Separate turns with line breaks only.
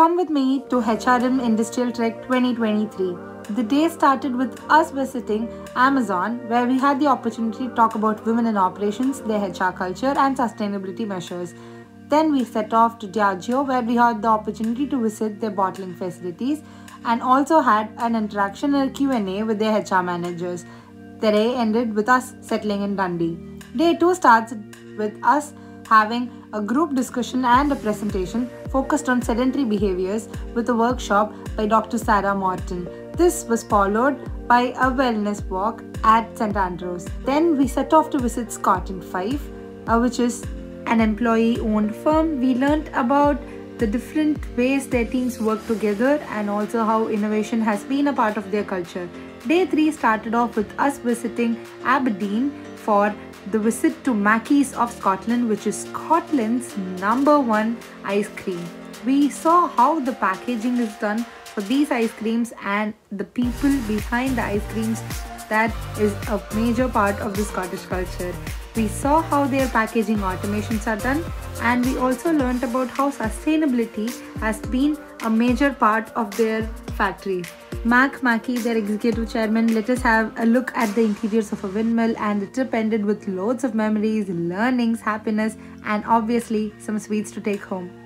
come with me to HRM Industrial Trek 2023. The day started with us visiting Amazon, where we had the opportunity to talk about women in operations, their HR culture, and sustainability measures. Then we set off to Diageo, where we had the opportunity to visit their bottling facilities and also had an interaction and a Q&A with their HR managers. The day ended with us settling in Dundee. Day 2 starts with us having a group discussion and a presentation focused on sedentary behaviors with a workshop by Dr. Sarah Morton. This was followed by a wellness walk at St. Andrews. Then we set off to visit Scott and Fyfe, uh, which is an employee owned firm. We learned about the different ways their teams work together and also how innovation has been a part of their culture. Day 3 started off with us visiting Aberdeen for the visit to Mackie's of Scotland, which is Scotland's number one ice cream. We saw how the packaging is done for these ice creams and the people behind the ice creams that is a major part of the Scottish culture. We saw how their packaging automations are done and we also learned about how sustainability has been a major part of their factory. Mac Mackie, their executive chairman, let us have a look at the interiors of a windmill and the trip ended with loads of memories, learnings, happiness and obviously some sweets to take home.